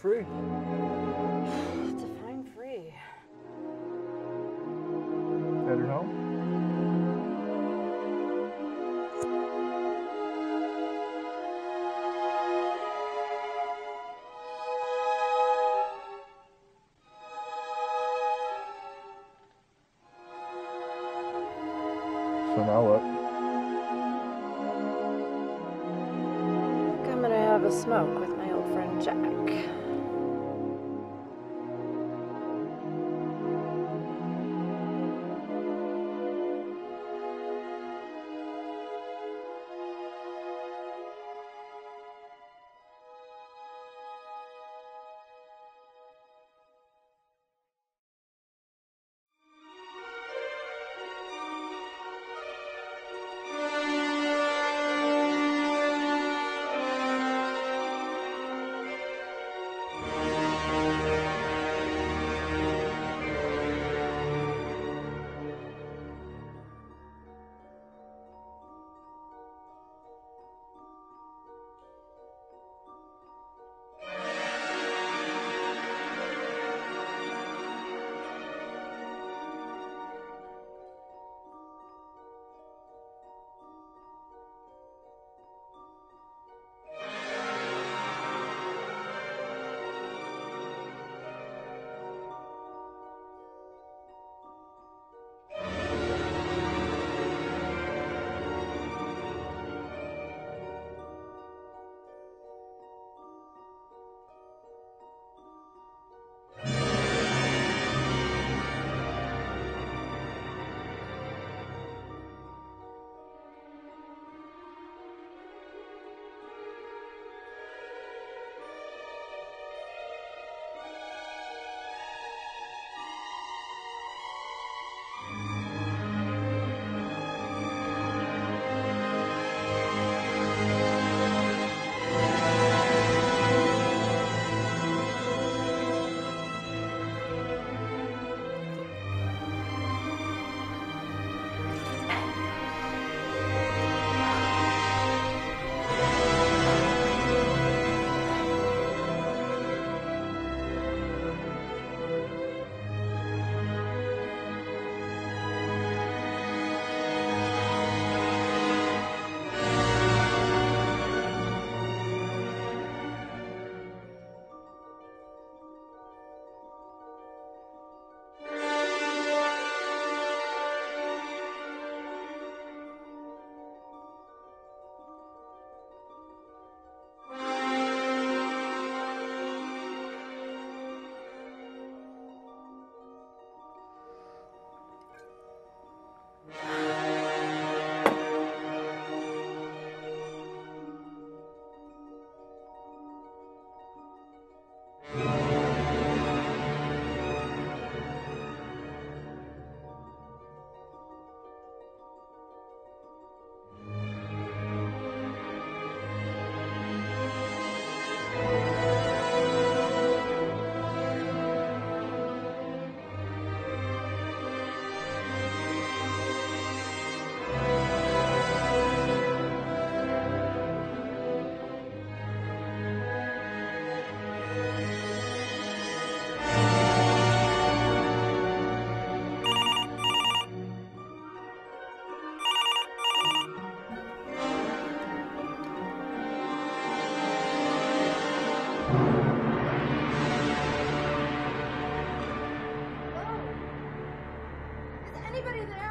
free. Define free. Headed home. So now what? I think I'm gonna have a smoke with my old friend Jack. anybody there?